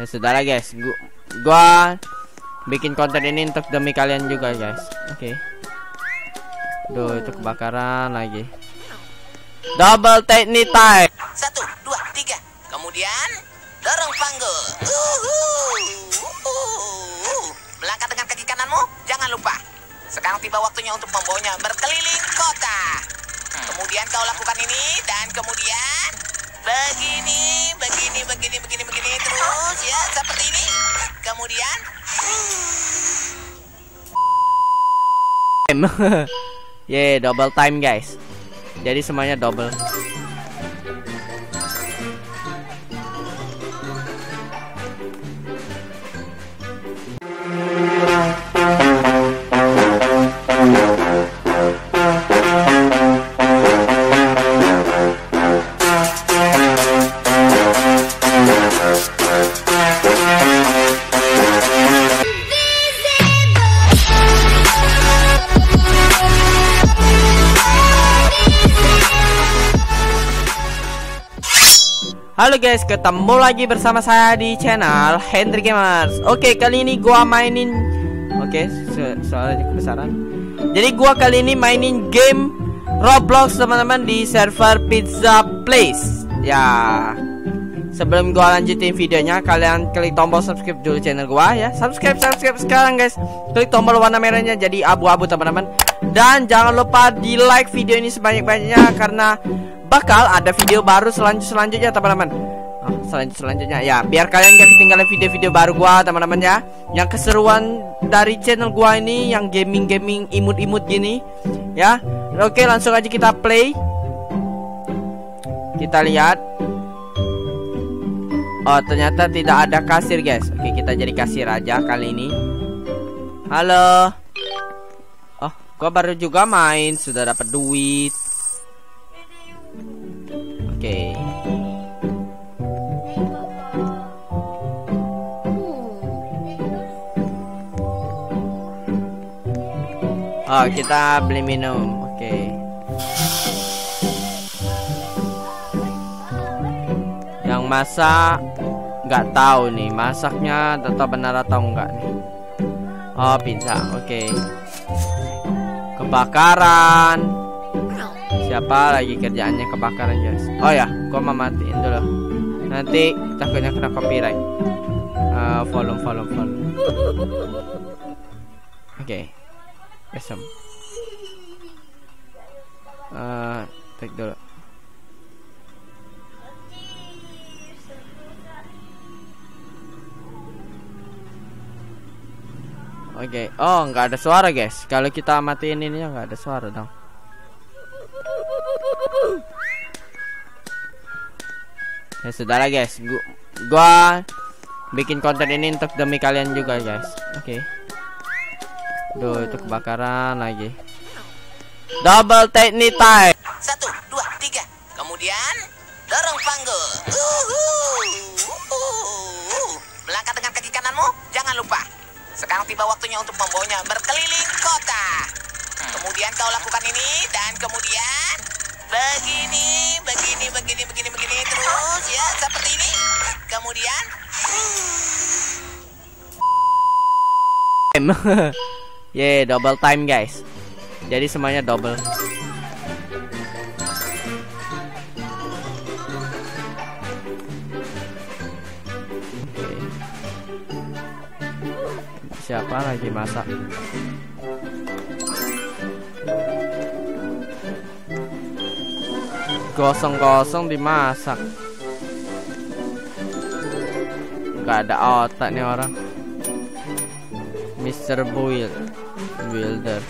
Ya sudah lah guys, gua, gua bikin konten ini untuk demi kalian juga guys. Oke. Okay. Duh, itu kebakaran lagi. Double technique time. Satu, dua, tiga. Kemudian dorong panggul. Uhuh. Uhuh. Melangkah dengan kaki kananmu, jangan lupa. Sekarang tiba waktunya untuk membawanya berkeliling kota. Kemudian kau lakukan ini dan kemudian begini, begini, begini, begini, begini terus ya seperti ini. Kemudian yeah, double time guys. Jadi semuanya double. Halo guys, ketemu lagi bersama saya di channel Hendry Gamers. Oke, kali ini gua mainin Oke, so soalnya kebesaran. Jadi gua kali ini mainin game Roblox teman-teman di server Pizza Place. Ya. Sebelum gua lanjutin videonya, kalian klik tombol subscribe dulu channel gua ya. Subscribe, subscribe sekarang guys. Klik tombol warna merahnya jadi abu-abu teman-teman. Dan jangan lupa di like video ini sebanyak-banyaknya karena bakal ada video baru selanjut selanjutnya teman-teman. Oh, selanjut selanjutnya ya. Biar kalian gak ketinggalan video-video baru gua teman-teman ya. Yang keseruan dari channel gua ini yang gaming-gaming imut-imut gini ya. Oke langsung aja kita play. Kita lihat. Oh ternyata tidak ada kasir guys. Oke kita jadi kasir aja kali ini. Halo. Oh gua baru juga main sudah dapat duit Oke. Oh, kita beli minum. Oke. Yang masak nggak tahu nih masaknya tetap benar atau enggak nih. Oh, pizza. Oke. Kebakaran siapa lagi kerjaannya kebakaran guys oh ya gua mau matiin dulu nanti takutnya kena copyright uh, volume volume volume oke okay. besem uh, take dulu Oke, okay. oh nggak ada suara guys. Kalau kita matiin ini nggak ada suara dong. Ya sudah lah guys, gua, gua bikin konten ini untuk demi kalian juga guys. Oke. Okay. Duh, itu kebakaran lagi. Double technique time. Satu, dua, tiga. Kemudian dorong panggul. Uhuh. Uhuh. Melangkah dengan kaki kananmu, jangan lupa. Sekarang tiba waktunya untuk membawanya berkeliling kota. Kemudian kau lakukan ini dan kemudian begini, begini, begini, begini, begini terus ya seperti ini. Kemudian yeah, double time guys. Jadi semuanya double. Okay. Siapa lagi masak? Gosong-gosong dimasak. Gak ada otak nih orang. Mr. Build Builder.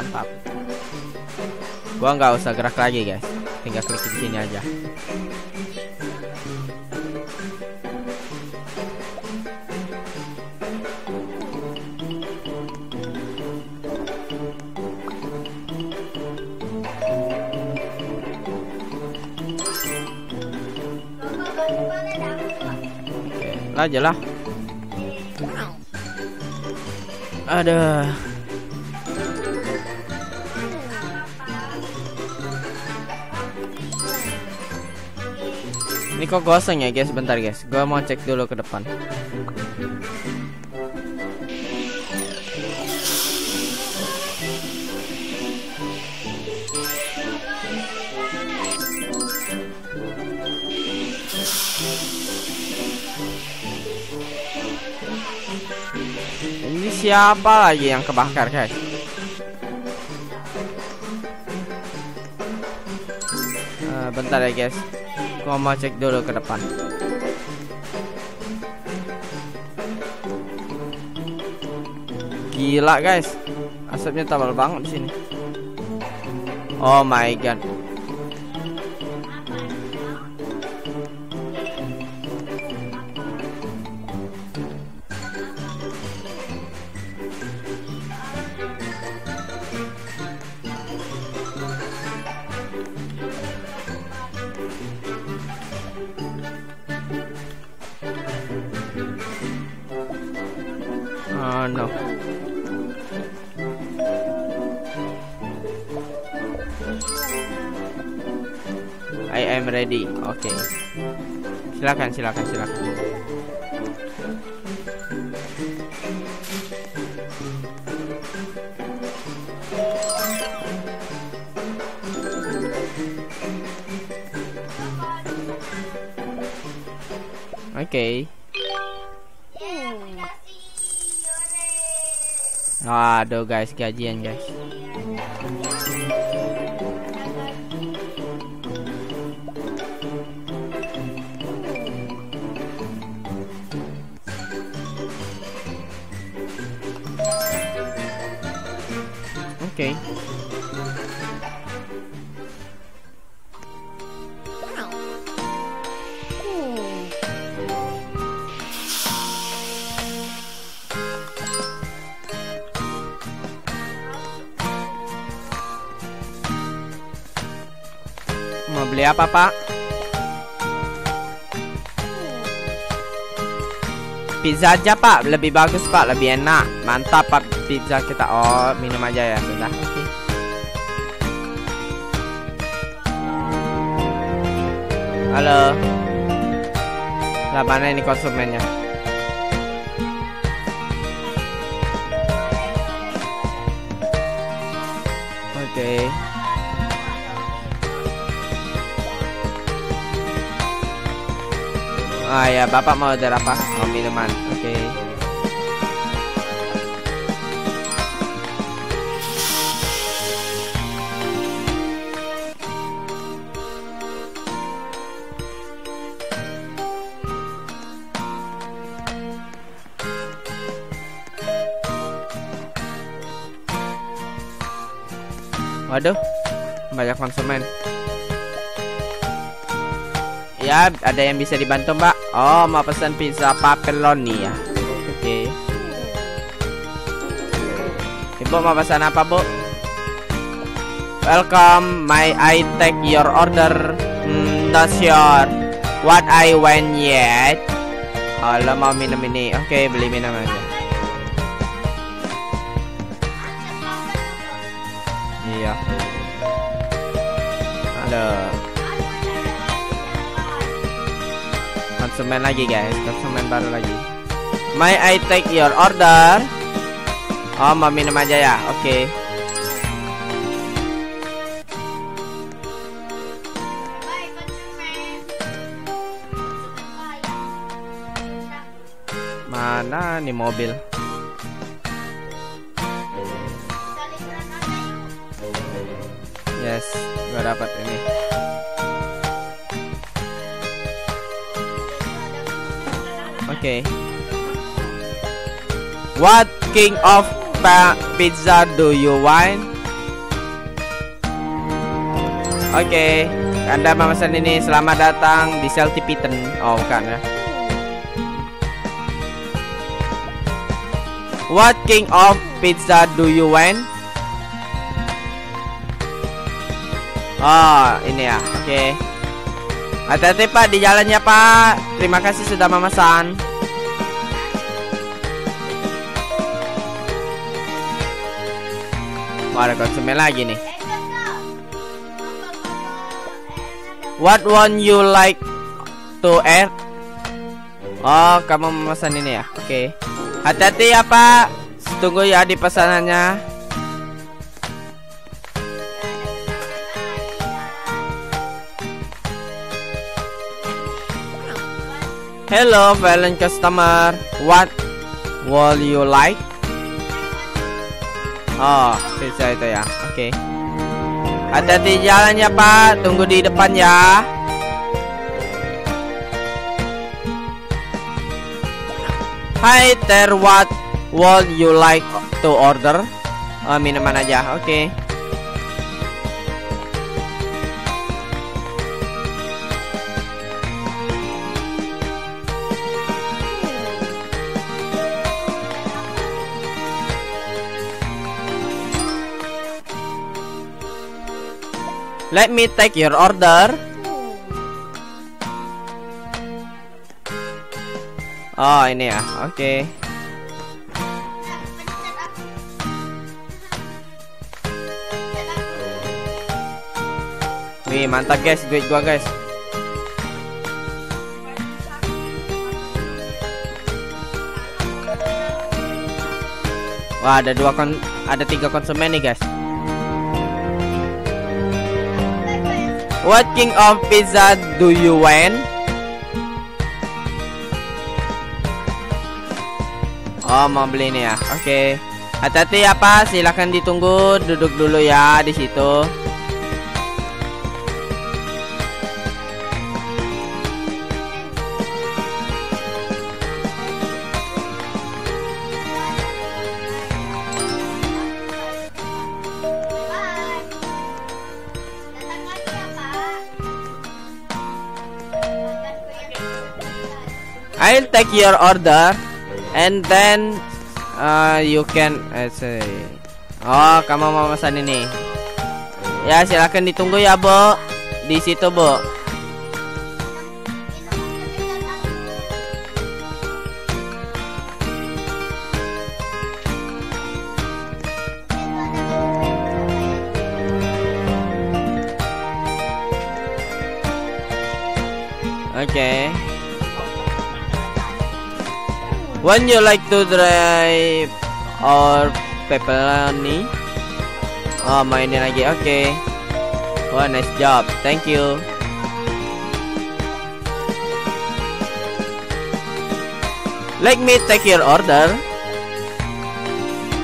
Mantap gua nggak usah gerak lagi guys tinggal klik di sini aja Oke, aja lah. Ada. Kok kosong ya guys, bentar guys. Gua mau cek dulu ke depan. Ini siapa lagi yang kebakar guys? Eh, bentar ya guys. Gua mau cek dulu ke depan. Gila guys. Asapnya tebal banget di sini. Oh my god. Oke. Silakan, silakan, silakan. Oke. Aduh guys, gajian guys. Beli apa, Pak? Pizza aja, Pak. Lebih bagus, Pak. Lebih enak. Mantap, Pak. Pizza kita. Oh, minum aja ya. Sudah. Oke. Halo. Lah mana ini konsumennya? Ah ya, Bapak mau order apa? Mau minuman. Oke. Waduh, banyak konsumen. Ya, ada yang bisa dibantu, Mbak? Oh, mau pesan pizza pepperoni ya. Oke. Ibu mau pesan apa, Bu? Welcome, my I take your order. Hmm, not sure what I want yet. Oh, lo mau minum ini. Oke, beli minum aja. Konsumen lagi guys. Konsumen baru lagi. May I take your order? Oh mau minum aja ya? Oke. Mana nih mobil? Yes gua dapat Oke. What king of pizza do you want? Oke, Anda memesan ini selamat datang di Selty Pitten. Oh, bukan ya. What king of pizza do you want? Oh, ini ya. Oke. Hati-hati Pak di jalannya Pak. Terima kasih sudah memesan. Ada konsumen lagi nih. What one you like to add? Oh, kamu memesan ini ya? Oke. Okay. Hati-hati ya, Pak. Tunggu ya di pesanannya. Hello, Valen customer. What will you like? Oh, pizza itu ya. Oke. Okay. Hati-hati jalan ya, Pak. Tunggu di depan ya. Hi there, what would you like to order? Oh, minuman aja. Oke. Okay. Let me take your order. Oh, ini ya. Oke. Okay. Wih, mantap guys, duit gua guys. Wah, ada dua kon ada tiga konsumen nih guys. What king of pizza do you want? Oh mau beli ini ya, oke. Okay. Hati-hati ya Pak, silahkan ditunggu, duduk dulu ya di situ. I'll take your order and then uh, you can uh, say Oh, kamu mau pesan ini. Ya, silakan ditunggu ya, Bu. Di situ, Bu. When you like to drive or pepperoni? Oh, mainin lagi. Oke. Okay. Oh, nice job. Thank you. Let me take your order.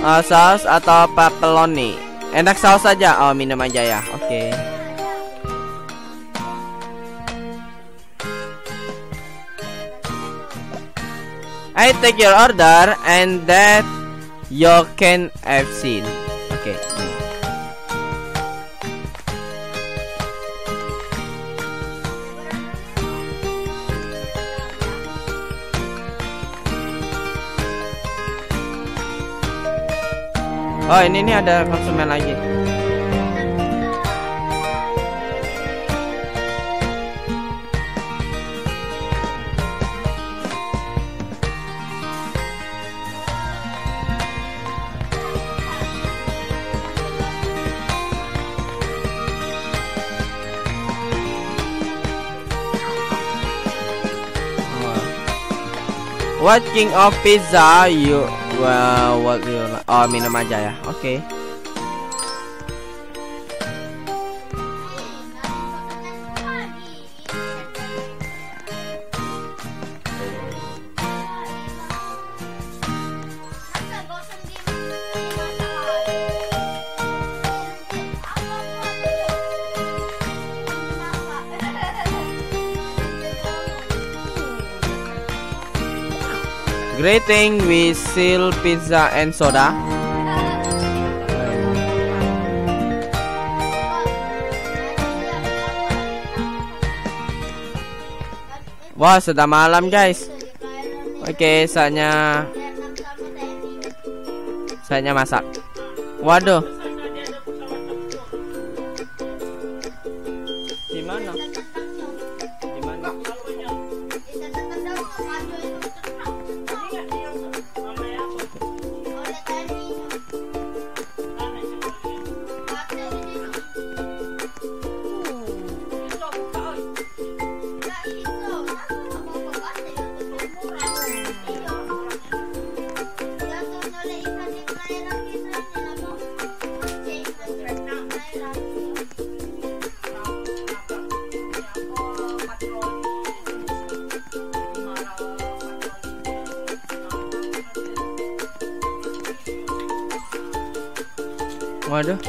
Uh, saus atau pepperoni? Enak saus saja. Oh, minum aja ya. Oke. Okay. I take your order and that you can have seen. Oke. Okay. Oh ini nih ada konsumen lagi. What king of pizza you well what you? Oh minum aja ya. Oke. Okay. Greeting we seal pizza and soda. Wah, sudah malam, guys. Oke, okay, saatnya saatnya masak. Waduh, Waduh.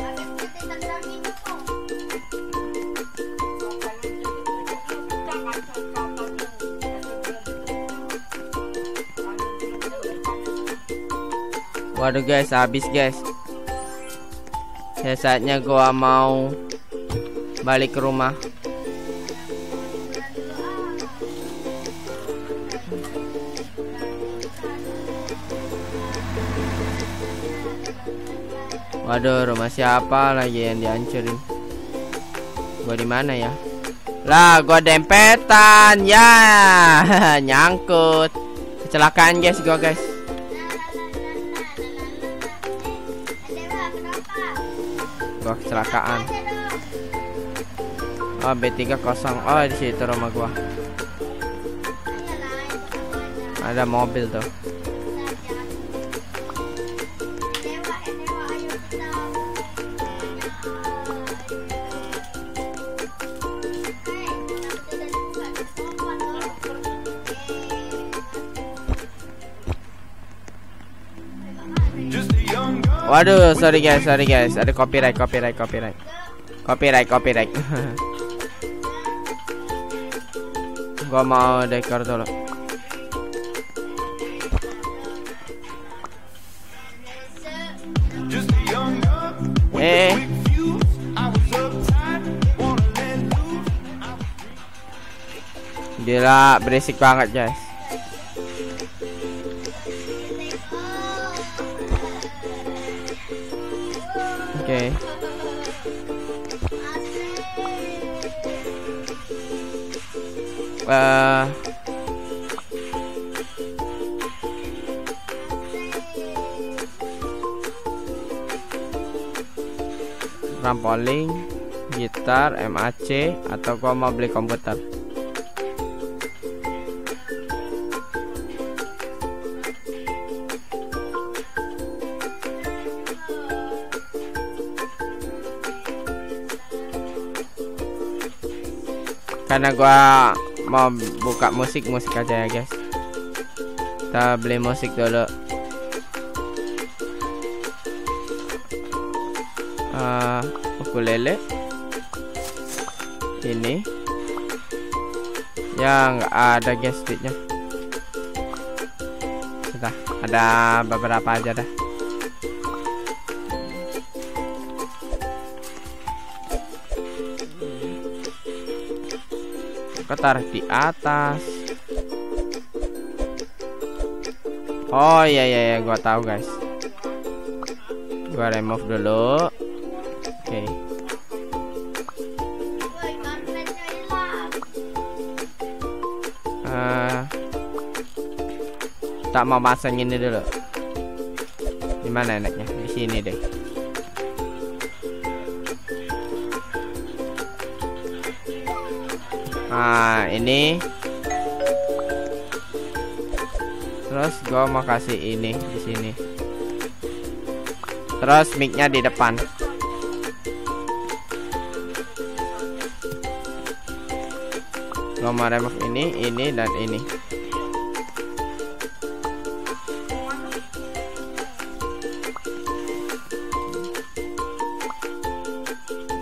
Waduh guys, habis guys. Ya saatnya gua mau balik ke rumah. Waduh, rumah siapa lagi yang dihancurin? Gua di mana ya? Lah, gua dempetan. Ya, nyangkut. Kecelakaan guys, gua guys. Gua kecelakaan. Oh, B3 kosong. Oh, di situ rumah gua. Ada mobil tuh. Waduh, sorry guys, sorry guys, ada copyright, copyright, copyright, copyright, copyright. Gua mau dekor dulu. Eh, gila berisik banget guys. Oke. Eh, trampolin, gitar, MAC, atau gua mau beli komputer. Karena gua mau buka musik musik aja ya guys. Kita beli musik dulu. uh, ukulele ini ya nggak ada guys sudah ada beberapa aja dah taruh di atas oh iya iya iya gua tahu guys gua remove dulu Oke. Eh, tak mau pasang ini dulu. Di mana enaknya? Di sini deh. Nah, ini. Terus gua mau kasih ini di sini. Terus mic-nya di depan. Gua remove ini, ini dan ini.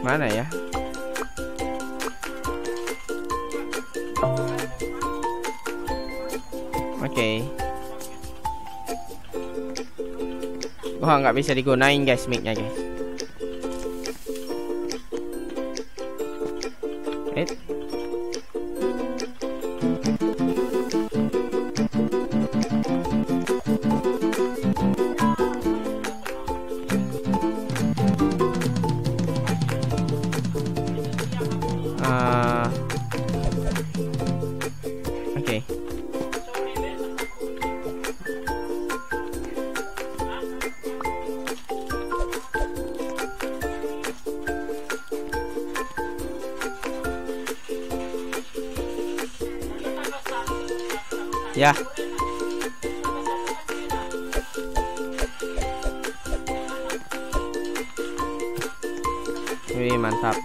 Mana ya? Wah nggak bisa digunain guys mic-nya guys. Mantap.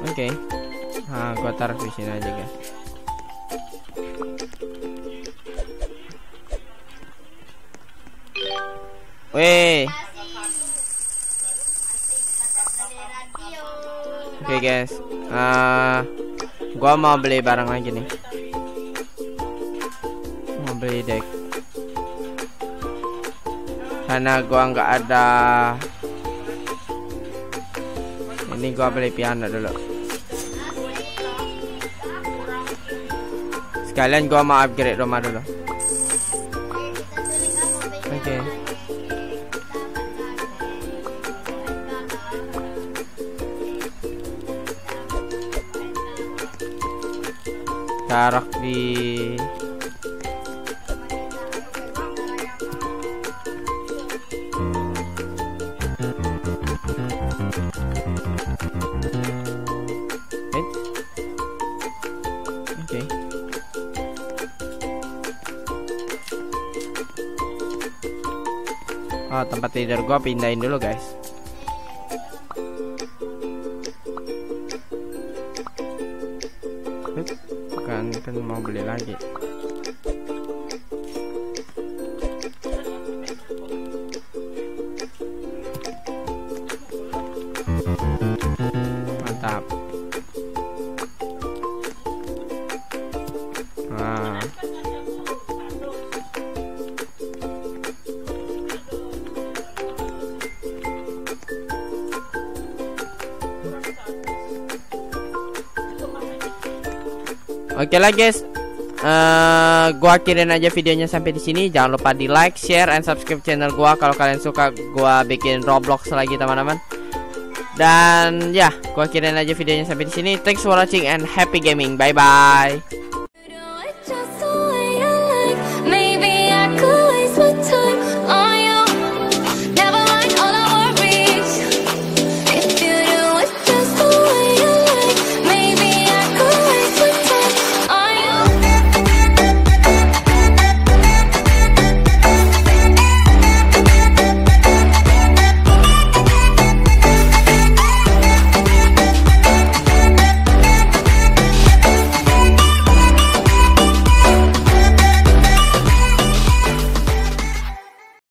Oke. Okay. Nah, gua taruh di sini aja, guys. Weh. Oke okay, guys. Uh, gua mau beli barang lagi nih. Mau beli deck. Karena gua nggak ada. Ini gua beli piano dulu. Sekalian gua mau upgrade rumah dulu. Oke. Okay. Taruh di Oke. Oh, tempat tidur gua pindahin dulu, guys. Kan mau beli lagi Oke lah guys, uh, gua akhirin aja videonya sampai di sini. Jangan lupa di like, share, and subscribe channel gua kalau kalian suka gua bikin Roblox lagi teman-teman. Dan ya, gua akhirin aja videonya sampai di sini. Thanks for watching and happy gaming. Bye bye.